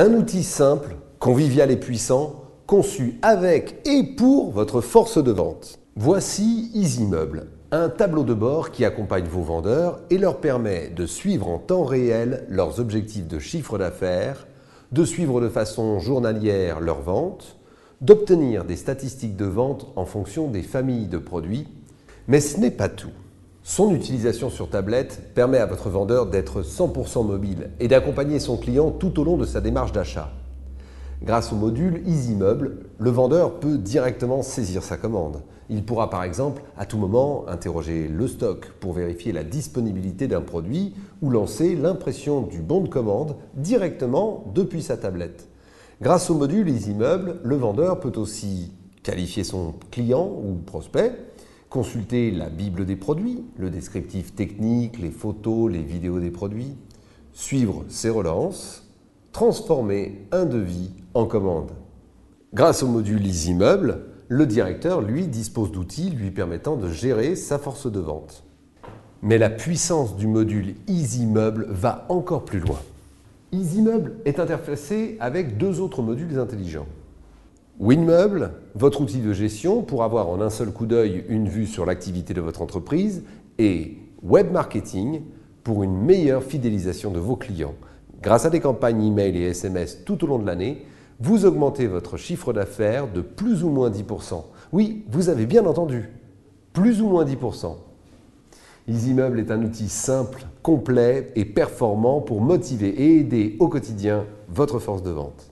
Un outil simple, convivial et puissant, conçu avec et pour votre force de vente. Voici EasyMeuble, un tableau de bord qui accompagne vos vendeurs et leur permet de suivre en temps réel leurs objectifs de chiffre d'affaires, de suivre de façon journalière leurs ventes, d'obtenir des statistiques de vente en fonction des familles de produits. Mais ce n'est pas tout. Son utilisation sur tablette permet à votre vendeur d'être 100% mobile et d'accompagner son client tout au long de sa démarche d'achat. Grâce au module EasyMeuble, le vendeur peut directement saisir sa commande. Il pourra par exemple à tout moment interroger le stock pour vérifier la disponibilité d'un produit ou lancer l'impression du bon de commande directement depuis sa tablette. Grâce au module EasyMeuble, le vendeur peut aussi qualifier son client ou prospect, consulter la Bible des produits, le descriptif technique, les photos, les vidéos des produits, suivre ses relances, transformer un devis en commande. Grâce au module EasyMeuble, le directeur, lui, dispose d'outils lui permettant de gérer sa force de vente. Mais la puissance du module EasyMeuble va encore plus loin. EasyMeuble est interfacé avec deux autres modules intelligents. WinMeuble, votre outil de gestion pour avoir en un seul coup d'œil une vue sur l'activité de votre entreprise, et Web Marketing pour une meilleure fidélisation de vos clients Grâce à des campagnes email et SMS tout au long de l'année, vous augmentez votre chiffre d'affaires de plus ou moins 10%. Oui, vous avez bien entendu, plus ou moins 10%. EasyMeuble est un outil simple, complet et performant pour motiver et aider au quotidien votre force de vente.